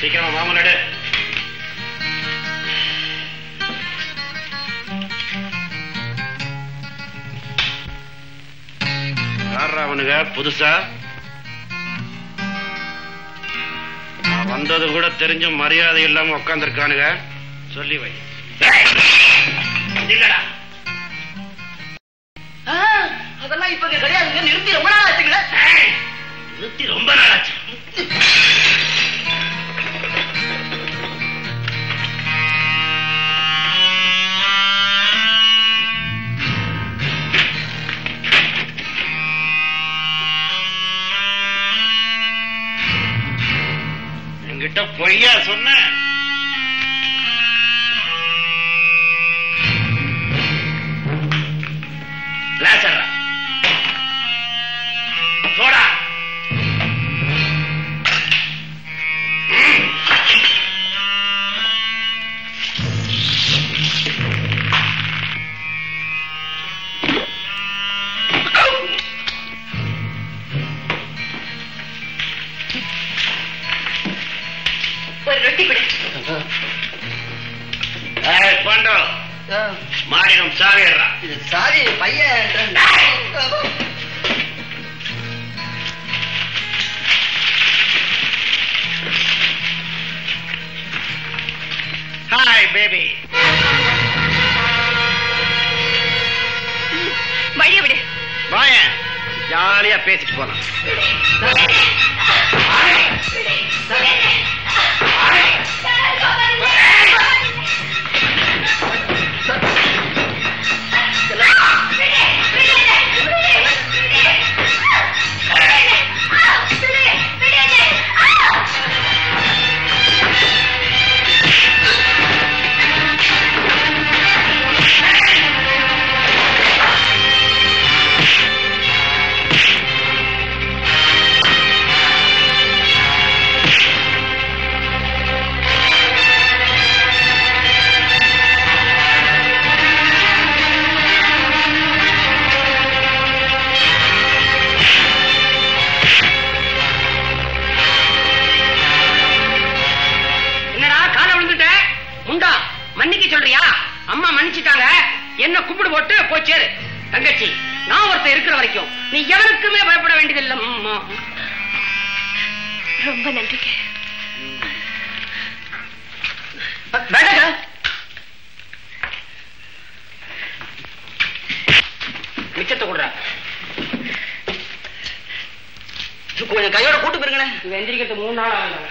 சீக்கிரமா மாமன் நடு. அவனுங்க? புதுசா? நான் வந்தது கூட தெரிஞ்சும் மரியாதை இல்லாம உட்காந்துருக்கானுங்க சொல்லி வை. இல்லடா அதெல்லாம் இப்ப கிடையாதுங்க. நிறுத்தி ரொம்ப நாள் ஆச்சுங்களே நிறுத்தி ரொம்ப நாளாச்சு. என்கிட்ட பொய்யா சொன்ன லேசர்ரா ஒரு ரொட்டி கொடு. பாண்டோ மாடினம் சாவிடுறா. இது சாரி பையன் ஹாய் பேபி வழிய விடு. வாயன். ஜாலியா பேசிட்டு போலாம். மன்னிக்க சொல்றியா? அம்மா மன்னிச்சிட்டாங்க. என்ன கும்பிடு போட்டு போய் சேரு. தங்கச்சி நான் ஒருத்தன் இருக்கிற வரைக்கும் நீ எவனுக்குமே பயப்பட வேண்டியதில்லை. அம்மா. ரொம்ப நன்றிங்க மிச்சத்தை கொடுற. கொஞ்சம் கையோட கூட்டு போயிருங்களேன். இவன் எந்திரிக்கிறது மூணு நாள் ஆகும்